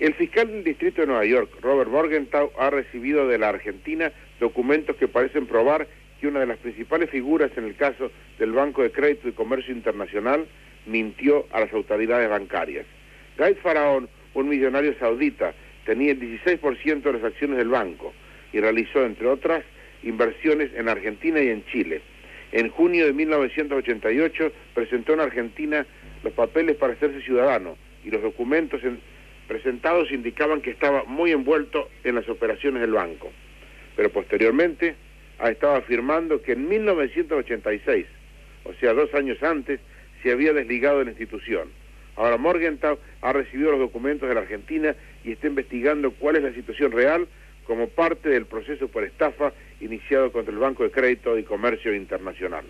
El fiscal del Distrito de Nueva York, Robert Morgenthau, ha recibido de la Argentina documentos que parecen probar que una de las principales figuras en el caso del Banco de Crédito y Comercio Internacional mintió a las autoridades bancarias. Gaid Faraón, un millonario saudita, tenía el 16% de las acciones del banco y realizó, entre otras, inversiones en Argentina y en Chile. En junio de 1988 presentó en Argentina los papeles para hacerse ciudadano y los documentos presentados indicaban que estaba muy envuelto en las operaciones del banco. Pero posteriormente ha estado afirmando que en 1986, o sea, dos años antes, se había desligado de la institución. Ahora Morgenthau ha recibido los documentos de la Argentina y está investigando cuál es la situación real como parte del proceso por estafa iniciado contra el Banco de Crédito y Comercio Internacional.